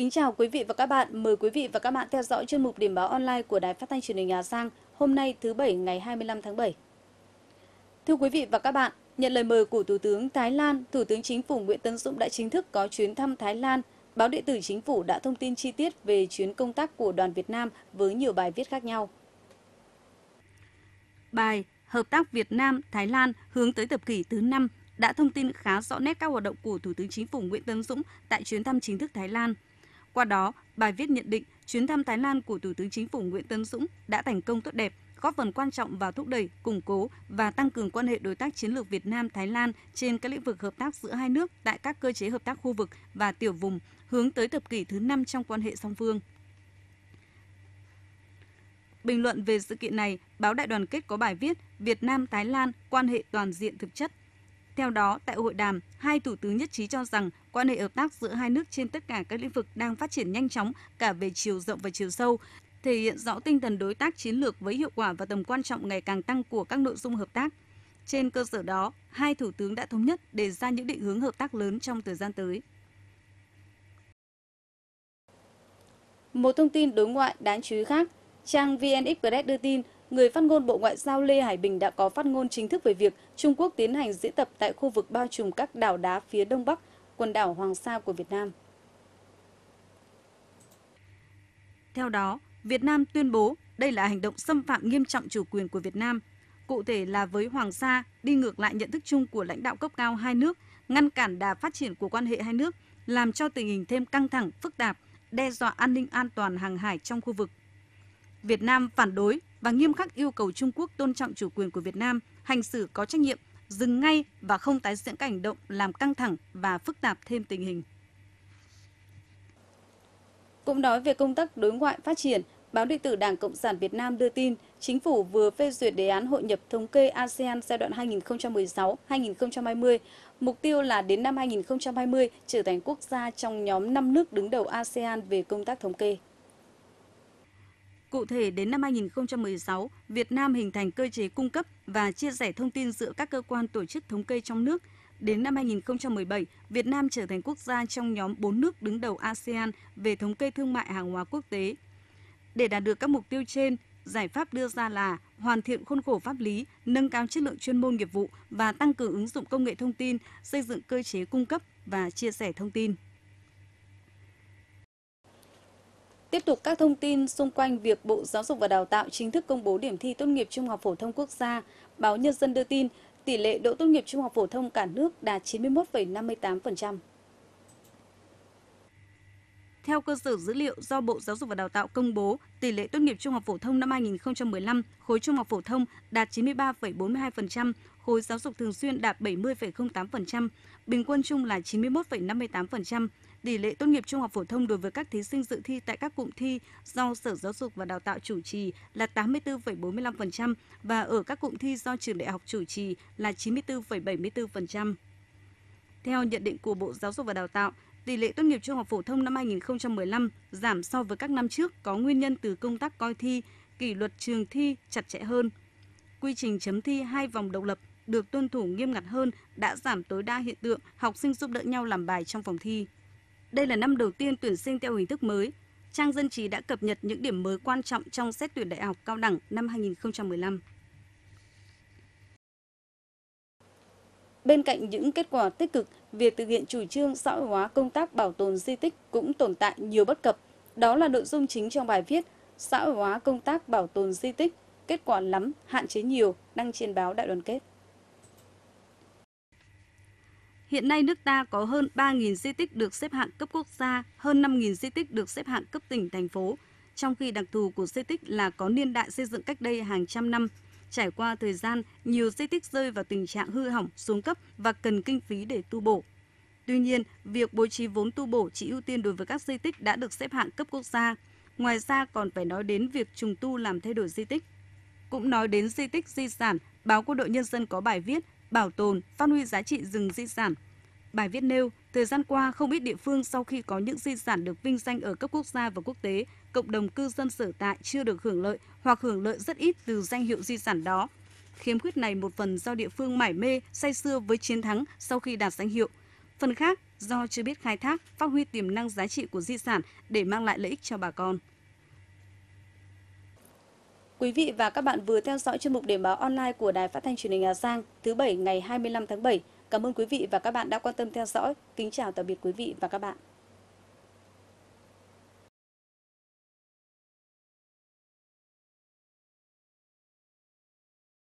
Kính chào quý vị và các bạn. Mời quý vị và các bạn theo dõi chuyên mục điểm báo online của Đài Phát thanh Truyền hình Hà Giang hôm nay thứ Bảy ngày 25 tháng 7. Thưa quý vị và các bạn, nhận lời mời của Thủ tướng Thái Lan, Thủ tướng Chính phủ Nguyễn Tấn Dũng đã chính thức có chuyến thăm Thái Lan. Báo điện tử Chính phủ đã thông tin chi tiết về chuyến công tác của đoàn Việt Nam với nhiều bài viết khác nhau. Bài Hợp tác Việt Nam-Thái Lan hướng tới thập kỷ thứ 5 đã thông tin khá rõ nét các hoạt động của Thủ tướng Chính phủ Nguyễn Tấn Dũng tại chuyến thăm chính thức Thái Lan. Qua đó, bài viết nhận định chuyến thăm Thái Lan của Thủ tướng Chính phủ Nguyễn Tấn Dũng đã thành công tốt đẹp, góp phần quan trọng vào thúc đẩy, củng cố và tăng cường quan hệ đối tác chiến lược Việt Nam Thái Lan trên các lĩnh vực hợp tác giữa hai nước tại các cơ chế hợp tác khu vực và tiểu vùng hướng tới thập kỷ thứ 5 trong quan hệ song phương. Bình luận về sự kiện này, báo Đại đoàn kết có bài viết Việt Nam Thái Lan quan hệ toàn diện thực chất. Theo đó, tại hội đàm, hai thủ tướng nhất trí cho rằng quan hệ hợp tác giữa hai nước trên tất cả các lĩnh vực đang phát triển nhanh chóng cả về chiều rộng và chiều sâu, thể hiện rõ tinh thần đối tác chiến lược với hiệu quả và tầm quan trọng ngày càng tăng của các nội dung hợp tác. Trên cơ sở đó, hai thủ tướng đã thống nhất đề ra những định hướng hợp tác lớn trong thời gian tới. Một thông tin đối ngoại đáng chú ý khác, trang VN Express đưa tin người phát ngôn Bộ Ngoại giao Lê Hải Bình đã có phát ngôn chính thức về việc Trung Quốc tiến hành diễn tập tại khu vực bao trùm các đảo đá phía đông bắc quần đảo Hoàng Sa của Việt Nam. Theo đó, Việt Nam tuyên bố đây là hành động xâm phạm nghiêm trọng chủ quyền của Việt Nam. Cụ thể là với Hoàng Sa, đi ngược lại nhận thức chung của lãnh đạo cấp cao hai nước, ngăn cản đà phát triển của quan hệ hai nước, làm cho tình hình thêm căng thẳng, phức tạp, đe dọa an ninh an toàn hàng hải trong khu vực. Việt Nam phản đối và nghiêm khắc yêu cầu Trung Quốc tôn trọng chủ quyền của Việt Nam, hành xử có trách nhiệm, dừng ngay và không tái diễn các hành động làm căng thẳng và phức tạp thêm tình hình. Cũng nói về công tác đối ngoại phát triển, báo điện tử Đảng Cộng sản Việt Nam đưa tin, chính phủ vừa phê duyệt đề án hội nhập thống kê ASEAN giai đoạn 2016-2020. Mục tiêu là đến năm 2020 trở thành quốc gia trong nhóm 5 nước đứng đầu ASEAN về công tác thống kê. Cụ thể, đến năm 2016, Việt Nam hình thành cơ chế cung cấp và chia sẻ thông tin giữa các cơ quan tổ chức thống kê trong nước. Đến năm 2017, Việt Nam trở thành quốc gia trong nhóm 4 nước đứng đầu ASEAN về thống kê thương mại hàng hóa quốc tế. Để đạt được các mục tiêu trên, giải pháp đưa ra là hoàn thiện khuôn khổ pháp lý, nâng cao chất lượng chuyên môn nghiệp vụ và tăng cường ứng dụng công nghệ thông tin, xây dựng cơ chế cung cấp và chia sẻ thông tin. Tiếp tục các thông tin xung quanh việc Bộ Giáo dục và Đào tạo chính thức công bố điểm thi tốt nghiệp trung học phổ thông quốc gia, báo Nhân dân đưa tin tỷ lệ đỗ tốt nghiệp trung học phổ thông cả nước đạt 91,58%. Theo cơ sở dữ liệu do Bộ Giáo dục và Đào tạo công bố, tỷ lệ tốt nghiệp trung học phổ thông năm 2015, khối trung học phổ thông đạt 93,42%, khối giáo dục thường xuyên đạt 70,08%, bình quân chung là 91,58%. Tỷ lệ tốt nghiệp trung học phổ thông đối với các thí sinh dự thi tại các cụm thi do Sở Giáo dục và Đào tạo chủ trì là 84,45% và ở các cụm thi do trường đại học chủ trì là 94,74%. Theo nhận định của Bộ Giáo dục và Đào tạo, tỷ lệ tốt nghiệp trung học phổ thông năm 2015 giảm so với các năm trước có nguyên nhân từ công tác coi thi, kỷ luật trường thi chặt chẽ hơn. Quy trình chấm thi hai vòng độc lập được tuân thủ nghiêm ngặt hơn đã giảm tối đa hiện tượng học sinh giúp đỡ nhau làm bài trong phòng thi. Đây là năm đầu tiên tuyển sinh theo hình thức mới. Trang Dân trí đã cập nhật những điểm mới quan trọng trong xét tuyển đại học cao đẳng năm 2015. Bên cạnh những kết quả tích cực, việc thực hiện chủ trương xã hội hóa công tác bảo tồn di tích cũng tồn tại nhiều bất cập. Đó là nội dung chính trong bài viết Xã hội hóa công tác bảo tồn di tích, kết quả lắm, hạn chế nhiều, đăng trên báo Đại đoàn kết. Hiện nay nước ta có hơn 3.000 di tích được xếp hạng cấp quốc gia, hơn 5.000 di tích được xếp hạng cấp tỉnh, thành phố. Trong khi đặc thù của di tích là có niên đại xây dựng cách đây hàng trăm năm, Trải qua thời gian, nhiều di tích rơi vào tình trạng hư hỏng, xuống cấp và cần kinh phí để tu bổ. Tuy nhiên, việc bố trí vốn tu bổ chỉ ưu tiên đối với các di tích đã được xếp hạng cấp quốc gia. Ngoài ra còn phải nói đến việc trùng tu làm thay đổi di tích. Cũng nói đến di tích di sản, báo Quân đội Nhân dân có bài viết bảo tồn, phát huy giá trị rừng di sản. Bài viết nêu, Thời gian qua, không ít địa phương sau khi có những di sản được vinh danh ở cấp quốc gia và quốc tế, cộng đồng cư dân sở tại chưa được hưởng lợi hoặc hưởng lợi rất ít từ danh hiệu di sản đó. Khiếm khuyết này một phần do địa phương mải mê, say sưa với chiến thắng sau khi đạt danh hiệu. Phần khác do chưa biết khai thác, phát huy tiềm năng giá trị của di sản để mang lại lợi ích cho bà con. Quý vị và các bạn vừa theo dõi chương mục điểm báo online của Đài Phát thanh Truyền hình Hà Giang thứ bảy ngày 25 tháng 7. Cảm ơn quý vị và các bạn đã quan tâm theo dõi. Kính chào tạm biệt quý vị và các bạn.